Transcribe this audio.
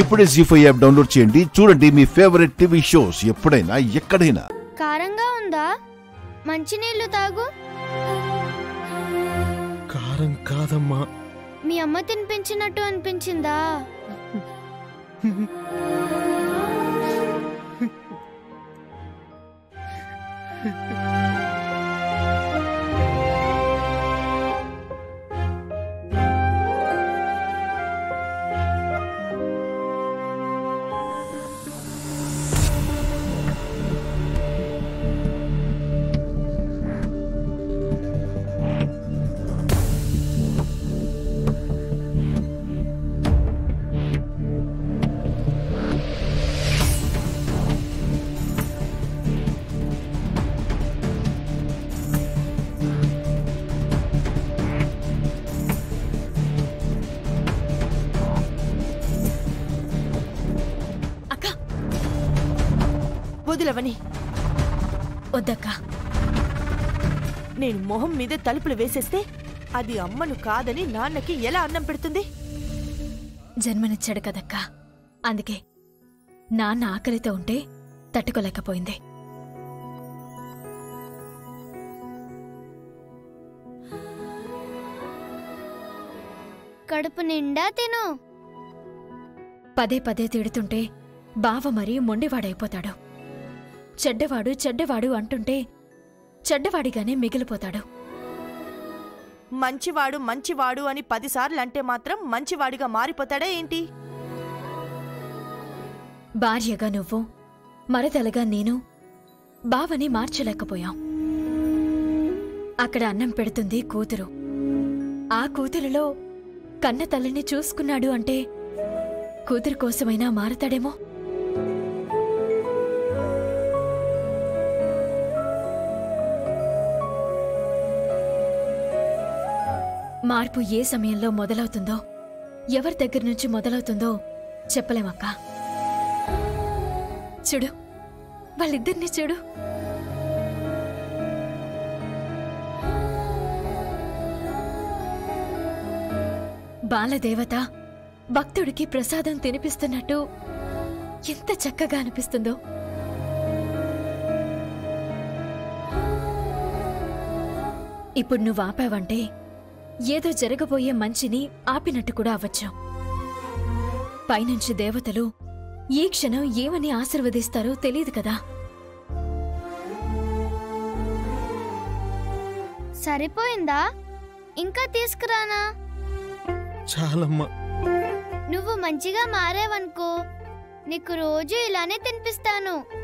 ఇప్పుడే G five app download చేయండి. చూడండి మీ ఫేవరెట్ టీవీ షోస్ ఎప్పుడైనా ఎక్కడైనా. కారంగా ఉందా? మంచినీళ్ళు తాగు. కారం కాదమ్మా. మీ అమ్మ తినిపించినట్టు అనిపించిందా? అక్క వదిలవని. వద్దక్క. నేను మొహం మీద తలుపులు వేసేస్తే అది అమ్మను కాదని నాన్నకి ఎలా అన్నం పెడుతుంది? జన్మనిచ్చాడు కదక్క. అందుకే నాన్న ఆకలితో ఉంటే తట్టుకోలేకపోయింది. కడుపు నిండా తిను. పదే పదే తిడుతుంటే బావ మరీ మొండివాడైపోతాడు. చెడ్డవాడు చెడ్డవాడు అంటుంటే చెడ్డవాడిగానే మిగిలిపోతాడు. మంచివాడు మంచివాడు అని పదిసార్లు అంటే మాత్రం మంచివాడిగా మారిపోతాడా ఏంటి? భార్యగా నువ్వు మరదలుగా నేను బావని మార్చలేకపోయాం. అక్కడ అన్నం పెడుతుంది కూతురు. ఆ కూతురులో కన్న తల్లిని చూసుకున్నాడు అంటే కూతురు కోసమైనా మారతాడేమో? మార్పు ఏ సమయంలో మొదలవుతుందో ఎవరి దగ్గర నుంచి మొదలవుతుందో చెప్పలేమక్కా చూడు వాళ్ళిద్దరిని చూడు. బాలదేవత భక్తుడికి ప్రసాదం తినిపిస్తున్నట్టు ఎంత చక్కగా అనిపిస్తుందో. ఇప్పుడు నువ్వు ఆపావంటే ఏదో జరగబోయే మంచిని ఆపినట్టు కూడా అవ్వచ్చు. పైనుంచి దేవతలు ఈ క్షణం ఏమని ఆశీర్వదిస్తారో తెలియదు కదా. సరిపోయిందా? ఇంకా తీసుకురానా? చాలమ్మా. నువ్వు మంచిగా మారావనుకో. నీకు రోజు ఇలానే తినిపిస్తాను.